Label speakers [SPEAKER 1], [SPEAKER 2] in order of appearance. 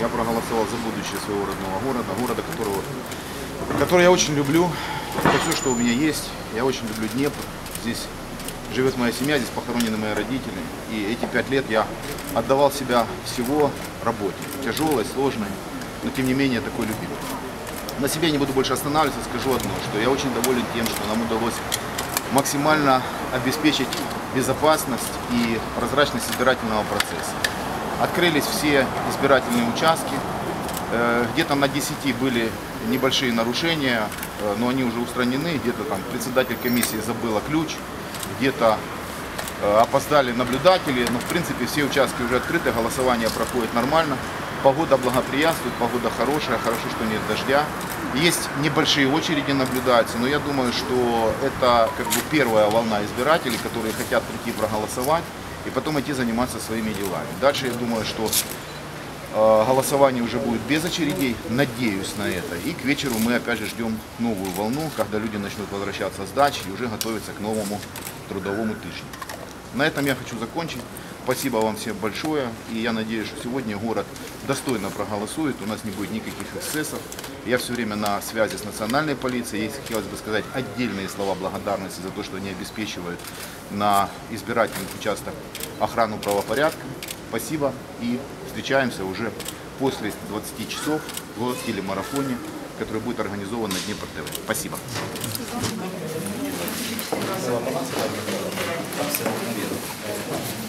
[SPEAKER 1] Я проголосовал за будущее своего родного города, города, которого, который я очень люблю. Это все, что у меня есть. Я очень люблю Днепр. Здесь живет моя семья, здесь похоронены мои родители. И эти пять лет я отдавал себя всего работе. Тяжелой, сложной, но тем не менее такой любимой. На себе не буду больше останавливаться, скажу одно, что я очень доволен тем, что нам удалось максимально обеспечить безопасность и прозрачность избирательного процесса. Открылись все избирательные участки. Э, Где-то на 10 были небольшие нарушения, э, но они уже устранены. Где-то там председатель комиссии забыла ключ, где-то э, опоздали наблюдатели. Но в принципе все участки уже открыты, голосование проходит нормально. Погода благоприятствует, погода хорошая, хорошо, что нет дождя. Есть небольшие очереди наблюдаются, но я думаю, что это как бы первая волна избирателей, которые хотят прийти проголосовать и потом идти заниматься своими делами. Дальше я думаю, что э, голосование уже будет без очередей, надеюсь на это. И к вечеру мы опять же ждем новую волну, когда люди начнут возвращаться с дач и уже готовиться к новому трудовому тыжню. На этом я хочу закончить. Спасибо вам всем большое. И я надеюсь, что сегодня город достойно проголосует. У нас не будет никаких эксцессов. Я все время на связи с национальной полицией. Есть, хотелось бы сказать отдельные слова благодарности за то, что они обеспечивают на избирательных участках охрану правопорядка. Спасибо и встречаемся уже после 20 часов в телемарафоне, который будет организован на Днепр ТВ. Спасибо.
[SPEAKER 2] Верно.